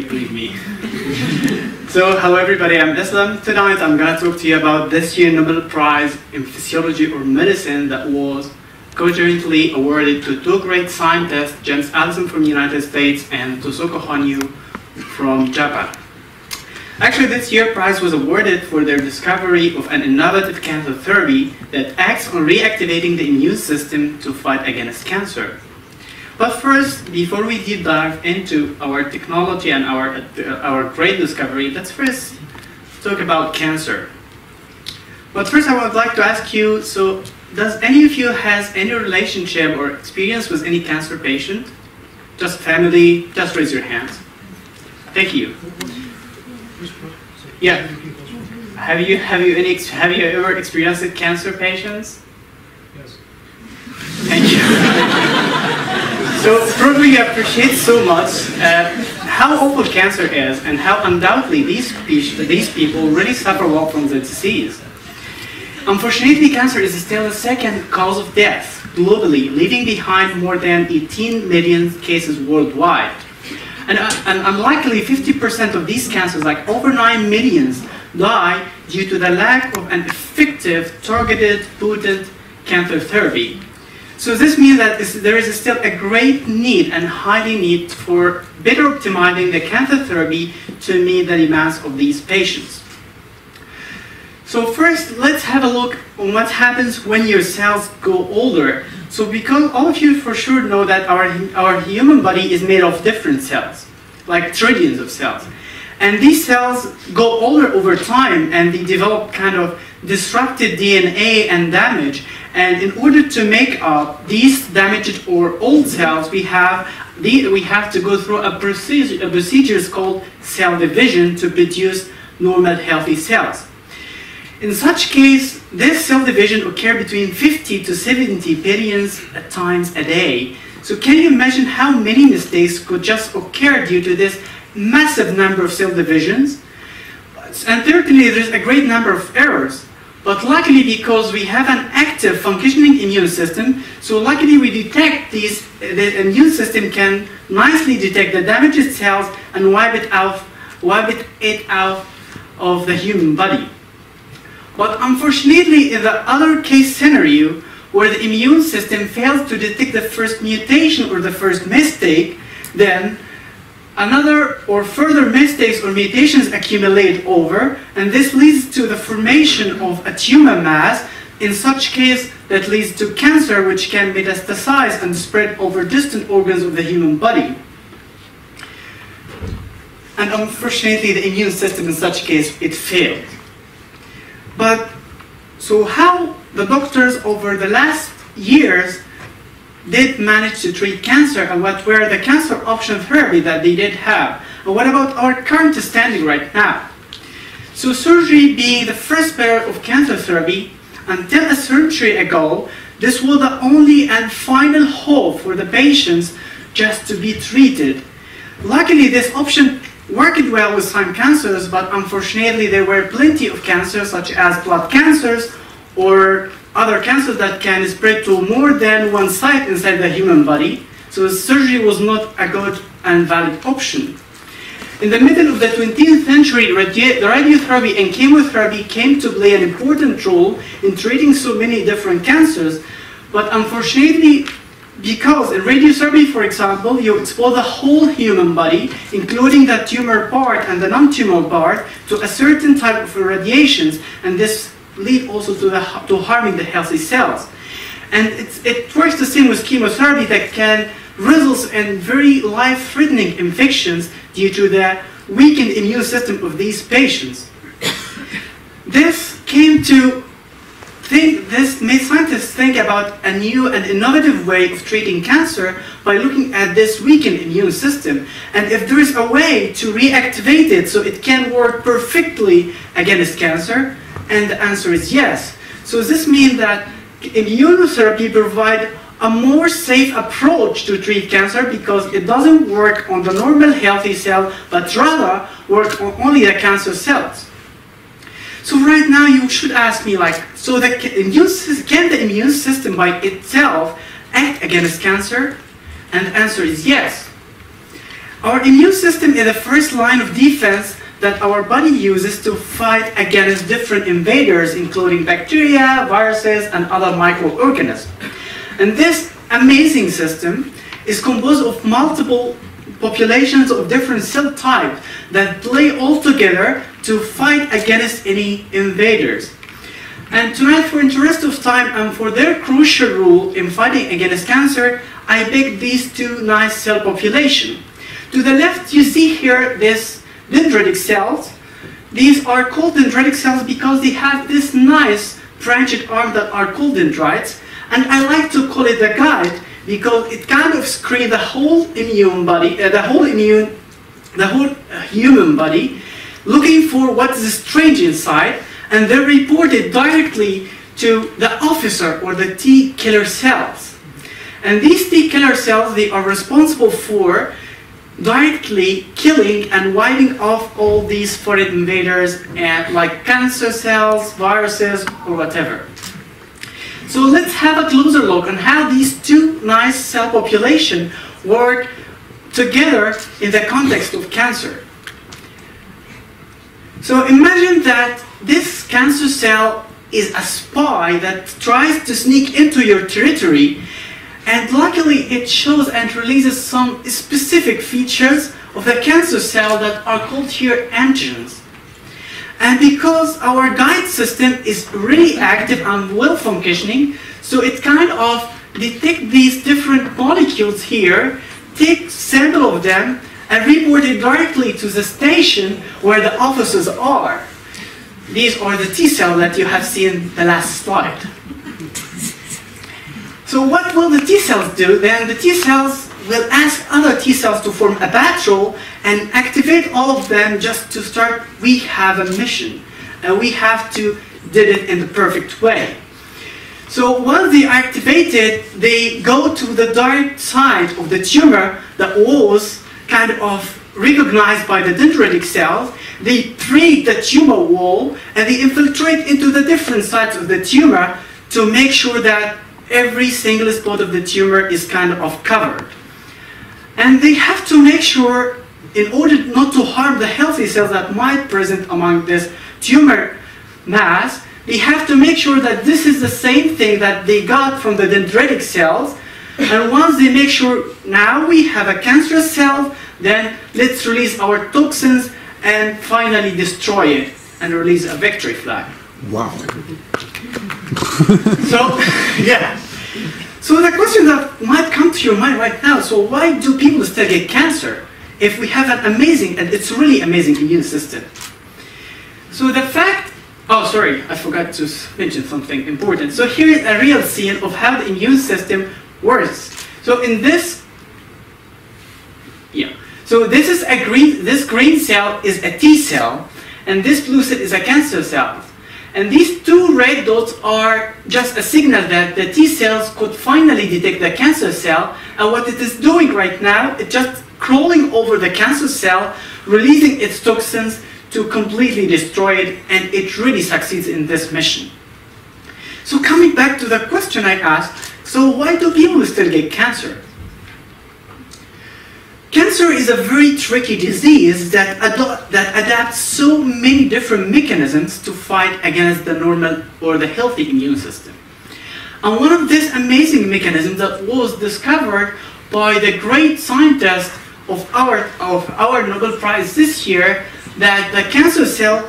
here, believe me. so, hello everybody, I'm Eslam. Tonight I'm going to talk to you about this year Nobel Prize in Physiology or Medicine that was conjointly awarded to two great scientists, James Allison from the United States and Tasuku Honjo from Japan. Actually, this year prize was awarded for their discovery of an innovative cancer therapy that acts on reactivating the immune system to fight against cancer. But first, before we deep dive into our technology and our, uh, our great discovery, let's first talk about cancer. But first I would like to ask you, so does any of you has any relationship or experience with any cancer patient? Just family, just raise your hands. Thank you. Yeah. Have you have you any have you ever experienced cancer patients? Yes. Thank you. so probably you appreciate so much uh, how awful cancer is and how undoubtedly these these people really suffer well from the disease. Unfortunately, cancer is still the second cause of death globally, leaving behind more than 18 million cases worldwide. And, uh, and unlikely 50% of these cancers, like over 9 millions, die due to the lack of an effective, targeted, potent cancer therapy. So this means that there is still a great need and highly need for better optimizing the cancer therapy to meet the demands of these patients. So first, let's have a look on what happens when your cells go older. So because all of you for sure know that our, our human body is made of different cells, like trillions of cells. And these cells go older over time and they develop kind of disrupted DNA and damage. And in order to make up these damaged or old cells, we have, the, we have to go through a procedure, a procedure called cell division to produce normal healthy cells. In such case, this cell division occurs between 50 to 70 billions times a day. So can you imagine how many mistakes could just occur due to this massive number of cell divisions? And thirdly, there's a great number of errors. But luckily, because we have an active functioning immune system, so luckily we detect these, uh, the immune system can nicely detect the damaged cells and wipe it out, wipe it it out of the human body. But unfortunately, in the other case scenario, where the immune system fails to detect the first mutation or the first mistake, then another or further mistakes or mutations accumulate over, and this leads to the formation of a tumor mass, in such case that leads to cancer which can be metastasize and spread over distant organs of the human body. And unfortunately, the immune system in such case, it failed. But so how the doctors over the last years did manage to treat cancer and what were the cancer option therapy that they did have? And what about our current standing right now? So surgery being the first pillar of cancer therapy, until a century ago, this was the only and final hope for the patients just to be treated. Luckily, this option worked well with some cancers, but unfortunately there were plenty of cancers such as blood cancers or other cancers that can spread to more than one site inside the human body. So surgery was not a good and valid option. In the middle of the 20th century, radi the radiotherapy and chemotherapy came to play an important role in treating so many different cancers, but unfortunately, because in radiotherapy, for example, you expose the whole human body, including the tumor part and the non-tumor part, to a certain type of radiations, and this lead also to, the, to harming the healthy cells. And it works the same with chemotherapy that can result in very life-threatening infections due to the weakened immune system of these patients. This came to think this made scientists think about a new and innovative way of treating cancer by looking at this weakened immune system and if there is a way to reactivate it so it can work perfectly against cancer and the answer is yes so this means that immunotherapy provide a more safe approach to treat cancer because it doesn't work on the normal healthy cell but rather work on only the cancer cells so right now you should ask me like, so the immune can the immune system by itself act against cancer? And the answer is yes. Our immune system is the first line of defense that our body uses to fight against different invaders, including bacteria, viruses, and other microorganisms. And this amazing system is composed of multiple populations of different cell types that play all together to fight against any invaders. And tonight, for interest of time and for their crucial role in fighting against cancer, I picked these two nice cell populations. To the left, you see here this dendritic cells. These are called dendritic cells because they have this nice branched arm that are called dendrites. And I like to call it the guide because it kind of screens the whole immune body, uh, the whole immune, the whole uh, human body, looking for what is strange inside, and then report it directly to the officer or the T killer cells. And these T killer cells, they are responsible for directly killing and wiping off all these foreign invaders and like cancer cells, viruses, or whatever. So let's have a closer look on how these two nice cell populations work together in the context of cancer. So imagine that this cancer cell is a spy that tries to sneak into your territory and luckily it shows and releases some specific features of the cancer cell that are called here antigens. And because our guide system is really active and well functioning, so it kind of detect these different molecules here, take sample of them, and report it directly to the station where the officers are. These are the T cells that you have seen the last slide. So what will the T cells do? Then the T cells will ask other T cells to form a patrol and activate all of them just to start, we have a mission. And we have to did it in the perfect way. So once they are activated, they go to the dark side of the tumor that was kind of recognized by the dendritic cells. They break the tumor wall and they infiltrate into the different sides of the tumor to make sure that every single spot of the tumor is kind of covered. And they have to make sure, in order not to harm the healthy cells that might present among this tumor mass, they have to make sure that this is the same thing that they got from the dendritic cells. And once they make sure now we have a cancerous cell, then let's release our toxins and finally destroy it and release a victory flag. Wow. so, yeah. So the question that might come to your mind right now, so why do people still get cancer if we have an amazing, and it's really amazing immune system? So the fact, oh sorry, I forgot to mention something important. So here is a real scene of how the immune system works. So in this, yeah. So this is a green, this green cell is a T cell, and this blue cell is a cancer cell. And these two red dots are just a signal that the T cells could finally detect the cancer cell. And what it is doing right now, it's just crawling over the cancer cell, releasing its toxins to completely destroy it. And it really succeeds in this mission. So coming back to the question I asked, so why do people still get cancer? Cancer is a very tricky disease that, that adapts so many different mechanisms to fight against the normal or the healthy immune system. And one of these amazing mechanisms that was discovered by the great scientist of our, of our Nobel Prize this year, that the cancer cell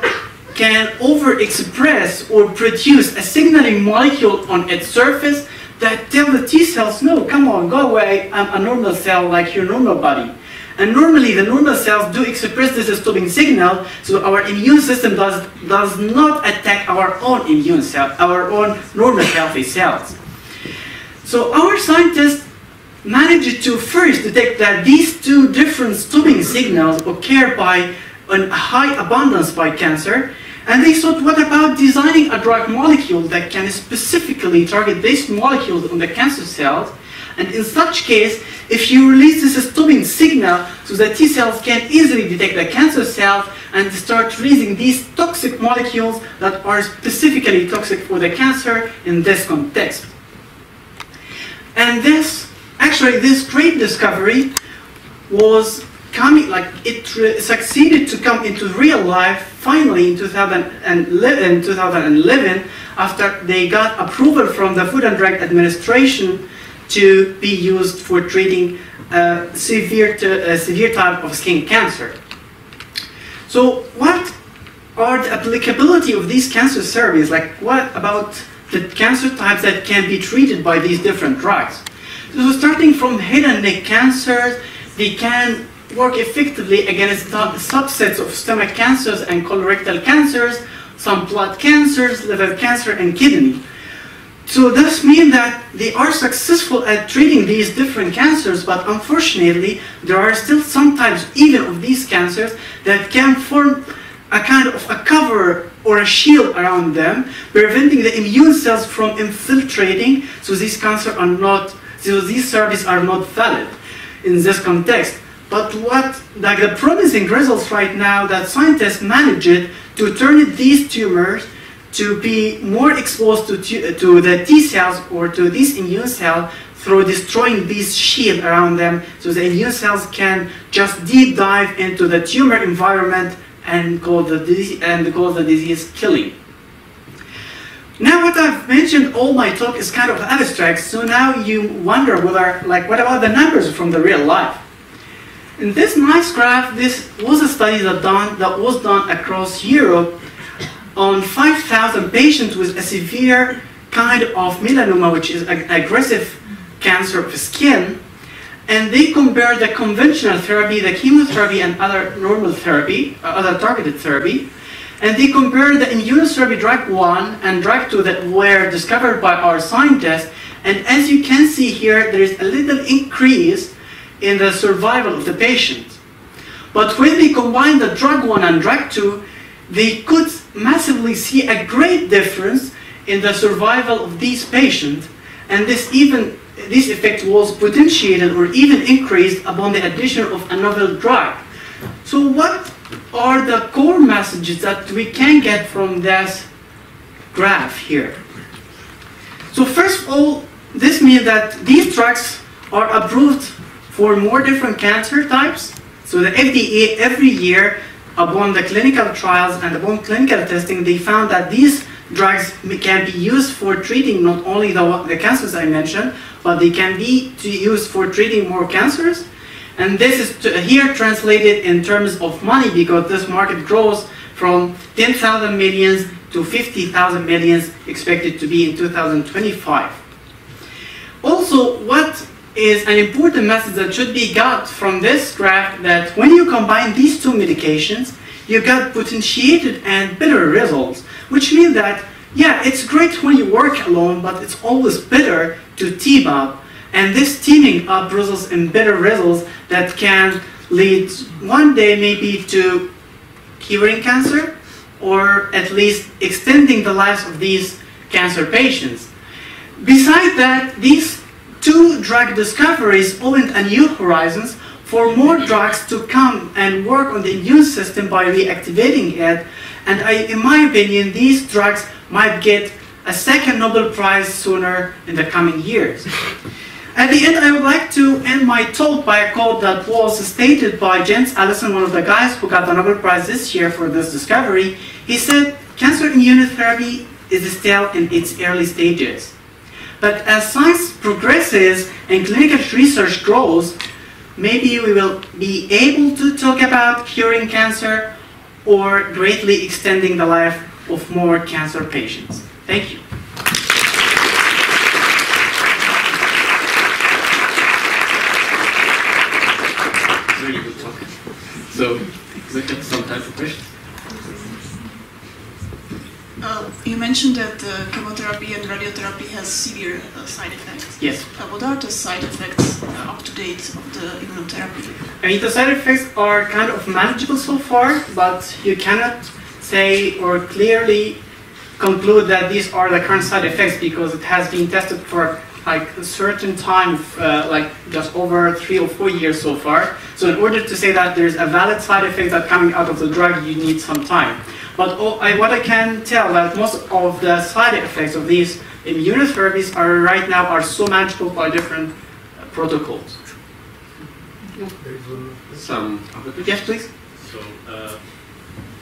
can overexpress or produce a signaling molecule on its surface that tell the T cells, no, come on, go away, I'm a normal cell like your normal body. And normally the normal cells do express this stopping signal, so our immune system does, does not attack our own immune cell, our own normal healthy cells. So our scientists managed to first detect that these two different stopping signals occur by a high abundance by cancer, and they thought, what about designing a drug molecule that can specifically target these molecules on the cancer cells? And in such case, if you release this stopping signal so that T cells can easily detect the cancer cells and start releasing these toxic molecules that are specifically toxic for the cancer in this context. And this, actually, this great discovery was coming, like it succeeded to come into real life finally in 2011, in 2011 after they got approval from the Food and Drug Administration to be used for treating uh, severe, uh, severe type of skin cancer. So what are the applicability of these cancer therapies? Like what about the cancer types that can be treated by these different drugs? So starting from head and neck cancers, they can work effectively against subsets of stomach cancers and colorectal cancers, some blood cancers, liver cancer, and kidney. So this means that they are successful at treating these different cancers, but unfortunately, there are still sometimes even of these cancers that can form a kind of a cover or a shield around them, preventing the immune cells from infiltrating, so these cancers are not, so these therapies are not valid in this context. But what, like the promising results right now that scientists managed to turn these tumors to be more exposed to, to the T cells or to this immune cell through destroying this shield around them so the immune cells can just deep dive into the tumor environment and cause the disease, and cause the disease killing. Now what I've mentioned, all my talk is kind of abstract, so now you wonder whether, like, what about the numbers from the real life? In this nice graph, this was a study that, done, that was done across Europe on 5,000 patients with a severe kind of melanoma, which is an aggressive cancer of the skin, and they compared the conventional therapy, the chemotherapy, and other normal therapy, uh, other targeted therapy, and they compared the immunotherapy drug 1 and drug 2 that were discovered by our scientists, and as you can see here, there is a little increase in the survival of the patient. But when they combined the drug 1 and drug 2, they could massively see a great difference in the survival of these patients, and this even this effect was potentiated or even increased upon the addition of a novel drug. So what are the core messages that we can get from this graph here? So first of all, this means that these drugs are approved for more different cancer types. So the FDA every year upon the clinical trials and upon clinical testing, they found that these drugs can be used for treating not only the, the cancers I mentioned, but they can be used for treating more cancers. And this is to, here translated in terms of money because this market grows from 10,000 millions to 50,000 millions expected to be in 2025. Also, what is an important message that should be got from this graph that when you combine these two medications, you get potentiated and better results, which means that, yeah, it's great when you work alone, but it's always better to team up. And this teaming up results in better results that can lead one day maybe to curing cancer or at least extending the lives of these cancer patients. Besides that, these two drug discoveries opened a new horizons for more drugs to come and work on the immune system by reactivating it. And I, in my opinion, these drugs might get a second Nobel Prize sooner in the coming years. At the end, I would like to end my talk by a quote that was stated by James Allison, one of the guys who got the Nobel Prize this year for this discovery. He said, cancer immunotherapy is still in its early stages. But as science progresses and clinical research grows, maybe we will be able to talk about curing cancer or greatly extending the life of more cancer patients. Thank you. Really good talk. So, we have some time for questions. Uh, you mentioned that uh, chemotherapy and radiotherapy has severe uh, side effects. Yes. Uh, what are the side effects uh, up to date of the immunotherapy? I mean, the side effects are kind of manageable so far, but you cannot say or clearly conclude that these are the current side effects because it has been tested for like a certain time, uh, like just over three or four years so far. So in order to say that there's a valid side effect that coming out of the drug, you need some time. But all, I, what I can tell that most of the side effects of these immunotherapies are right now are so manageable by different uh, protocols. There is one some other? Yes, please. So, uh,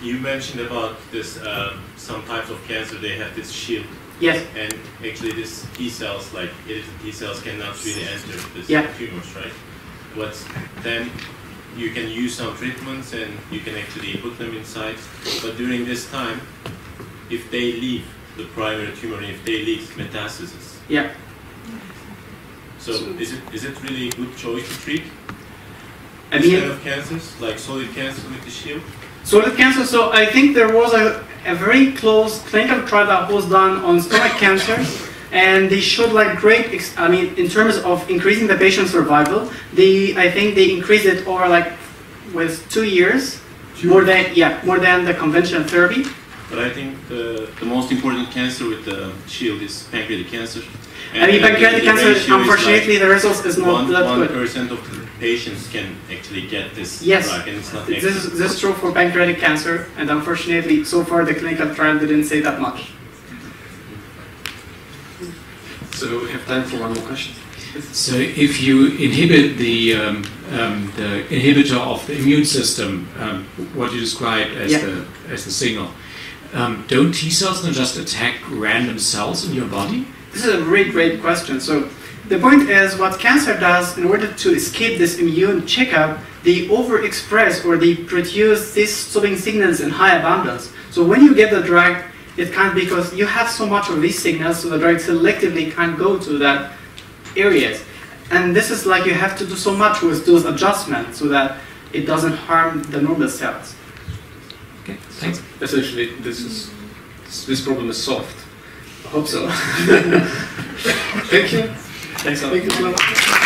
you mentioned about this, uh, some types of cancer, they have this shield. Yes. And actually this T cells, like edited T cells cannot really enter this Yeah. tumors, right? But then you can use some treatments and you can actually put them inside. But during this time, if they leave the primary tumor, if they leave metastasis, Yeah. so is it, is it really a good choice to treat I mean, kind of cancers, like solid cancer with the shield? solid cancer. So I think there was a, a very close clinical trial that was done on stomach cancer, and they showed like great. Ex- I mean, in terms of increasing the patient survival, they I think they increased it over like with two years, more than yeah, more than the conventional therapy. But I think the, the most important cancer with the shield is pancreatic cancer. I mean, And pancreatic the cancer, ratio is unfortunately, the results is not one, that one good. percent of the patients can actually get this Yes. drug, and it's not This is, this is true for pancreatic cancer, and unfortunately, so far the clinical trial didn't say that much. So we have time for one more question. So if you inhibit the, um, um, the inhibitor of the immune system, um, what you described as, Yeah. the, as the signal, um, don't T cells then just attack random cells in your body? This is a really great question. So the point is what cancer does in order to escape this immune checkup, they overexpress or they produce these stopping signals in high abundance. So when you get the drug, it can't because you have so much of these signals, so the drug selectively can't go to that areas. And this is like you have to do so much with those adjustments so that it doesn't harm the normal cells. Okay, thanks. Essentially, this is this problem is solved. I hope so. Thank you. Thanks a lot.